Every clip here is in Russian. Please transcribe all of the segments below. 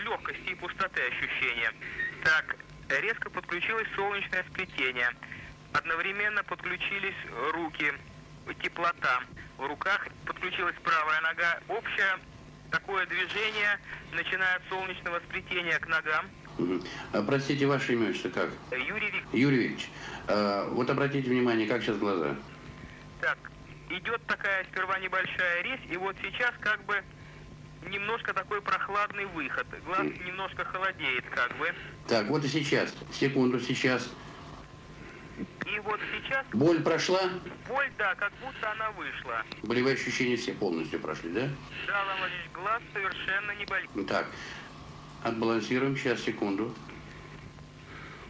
легкости и пустоты ощущения. Так, резко подключилось солнечное сплетение. Одновременно подключились руки, теплота. В руках подключилась правая нога. Общее такое движение, начиная от солнечного сплетения к ногам. А, простите, ваше имя что как? Юрий Викторович, Юрий Викторович, а, вот обратите внимание, как сейчас глаза. так, идет такая сперва небольшая резь, и вот сейчас как бы немножко такой прохладный выход. Глаз немножко холодеет как бы. Так, вот и сейчас. Секунду, сейчас. И вот сейчас Боль прошла? боль, да, как будто она вышла. Болевые ощущения все полностью прошли, да? Да, Алан Владимирович, глаз совершенно не болит. Так, отбалансируем. Сейчас, секунду.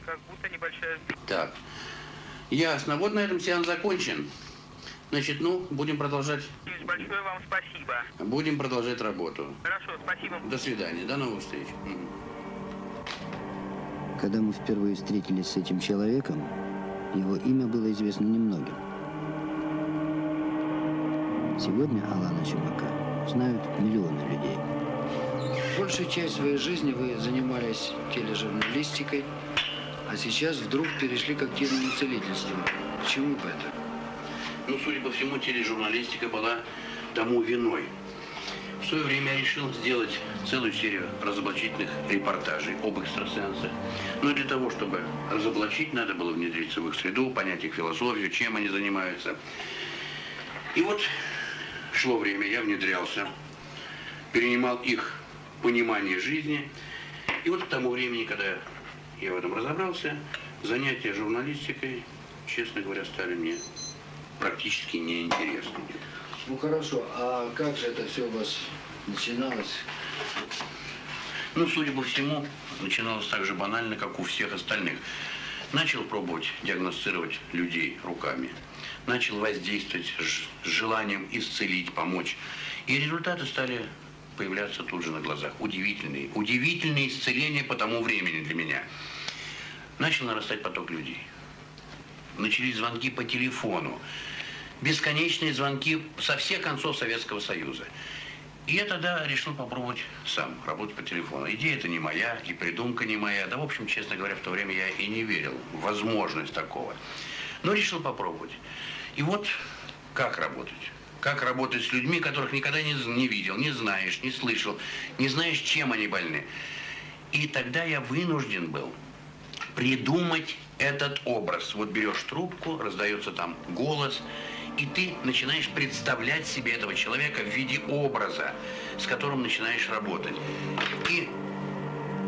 Как будто небольшая Так, ясно. Вот на этом сеанс закончен. Значит, ну, будем продолжать, Большое вам спасибо. будем продолжать работу. Хорошо, спасибо. До свидания, до новых встреч. Когда мы впервые встретились с этим человеком, его имя было известно немногим. Сегодня Алана Чумака знают миллионы людей. Большую часть своей жизни вы занимались тележурналистикой, а сейчас вдруг перешли к активному целительству. Почему бы это? Ну, судя по всему, тележурналистика была тому виной. В свое время я решил сделать целую серию разоблачительных репортажей об экстрасенсах. Но для того, чтобы разоблачить, надо было внедриться в их среду, понять их философию, чем они занимаются. И вот шло время, я внедрялся, перенимал их понимание жизни. И вот к тому времени, когда я в этом разобрался, занятия журналистикой, честно говоря, стали мне практически неинтересны. Ну хорошо, а как же это все у вас начиналось? Ну, судя по всему, начиналось так же банально, как у всех остальных. Начал пробовать диагностировать людей руками. Начал воздействовать с желанием исцелить, помочь. И результаты стали появляться тут же на глазах. Удивительные. Удивительные исцеления по тому времени для меня. Начал нарастать поток людей. Начались звонки по телефону. Бесконечные звонки со всех концов Советского Союза. И я тогда решил попробовать сам работать по телефону. Идея это не моя, и придумка не моя. Да, в общем, честно говоря, в то время я и не верил в возможность такого. Но решил попробовать. И вот как работать. Как работать с людьми, которых никогда не, не видел, не знаешь, не слышал, не знаешь, чем они больны. И тогда я вынужден был придумать этот образ. Вот берешь трубку, раздается там голос, и ты начинаешь представлять себе этого человека в виде образа, с которым начинаешь работать. И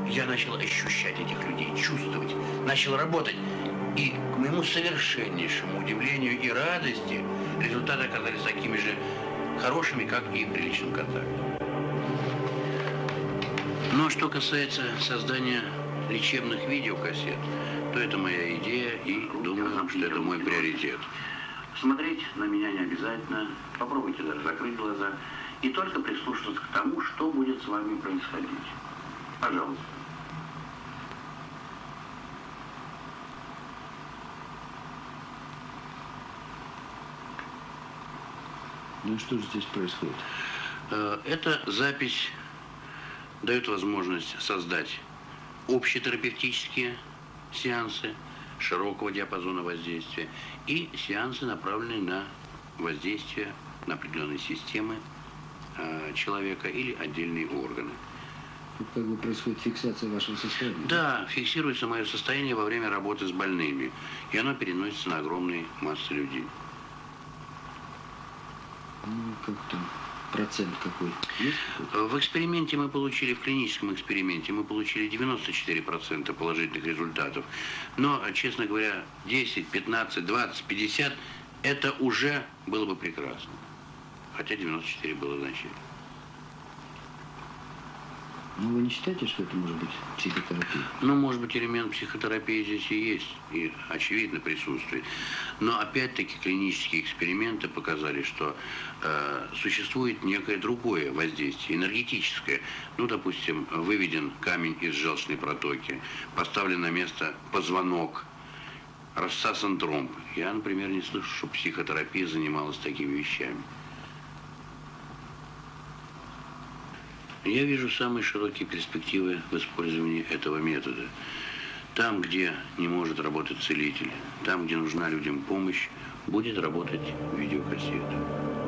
я начал ощущать этих людей, чувствовать, начал работать. И к моему совершеннейшему удивлению и радости результаты оказались такими же хорошими, как и при личном контакте. Ну а что касается создания лечебных видеокассет, то это моя идея и думаю, что это мой приоритет. Смотреть на меня не обязательно, попробуйте даже закрыть глаза и только прислушаться к тому, что будет с вами происходить. Пожалуйста. Ну и что же здесь происходит? Э, Эта запись дает возможность создать общетерапевтические сеансы широкого диапазона воздействия и сеансы, направленные на воздействие на определенные системы э, человека или отдельные органы. Тут как бы происходит фиксация вашего состояния. Да, фиксируется мое состояние во время работы с больными, и оно переносится на огромные массы людей. Ну, как там, процент какой? Какой-то? В эксперименте мы получили, в клиническом эксперименте мы получили 94% положительных результатов. Но, честно говоря, 10, 15, 20, 50 это уже было бы прекрасно. Хотя 94 было значительно. Ну, вы не считаете, что это может быть психотерапия? Ну, может быть, элемент психотерапии здесь и есть, и очевидно присутствует. Но опять-таки клинические эксперименты показали, что э, существует некое другое воздействие, энергетическое. Ну, допустим, выведен камень из желчной протоки, поставлен на место позвонок, рассасан тромб. Я, например, не слышу, что психотерапия занималась такими вещами. Я вижу самые широкие перспективы в использовании этого метода. Там, где не может работать целитель, там, где нужна людям помощь, будет работать видеокассета.